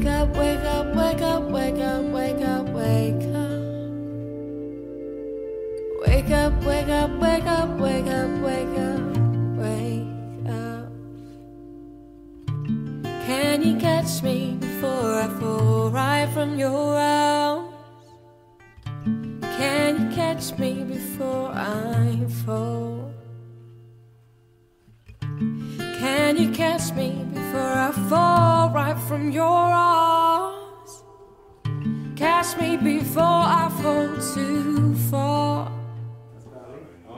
Wake up, wake up, wake up, wake up, wake up, wake up. Wake up, wake up, wake up, wake up, wake up, wake up. Can you catch me before I fall right from your arms? Can you catch me before I fall? Can you catch me before I fall right from your arms? Catch me before I fall too far.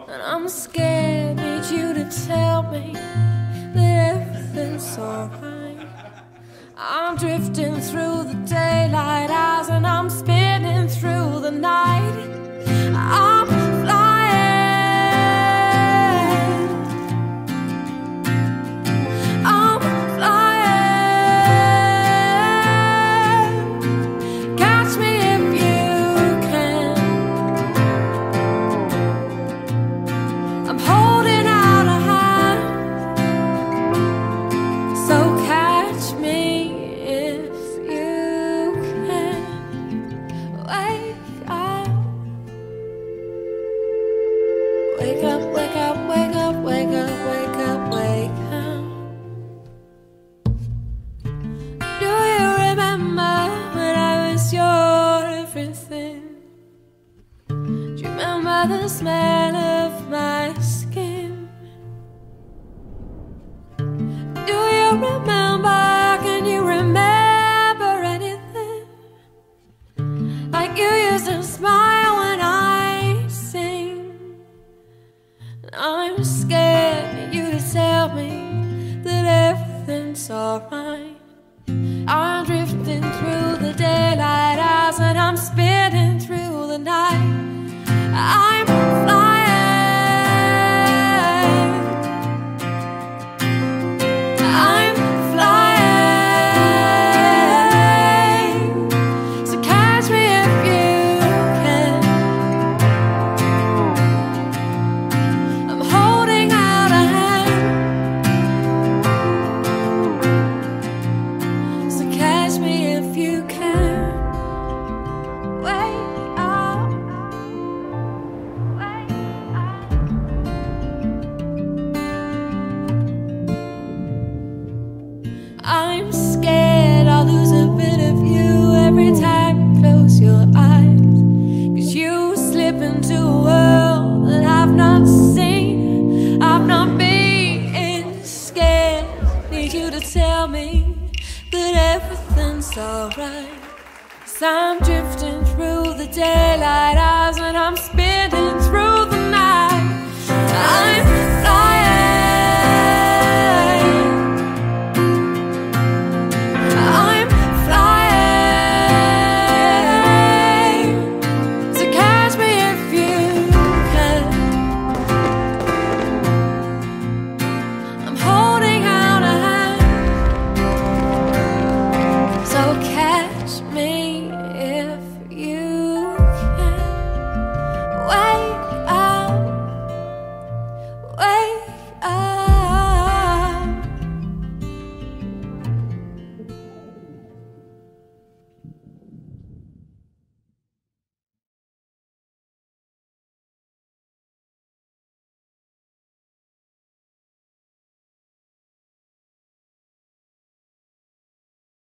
And I'm scared, need you to tell me that everything's alright. I'm drifting through the daylight hours and I'm spinning the smell of my skin? Do you remember? Can you remember anything? Like you used to smile when I sing. I'm scared you to tell me that everything's alright. I'm drifting through the daylight hours and I'm spinning through the night. I'm to tell me that everything's alright. I'm drifting through the daylight hours and I'm spinning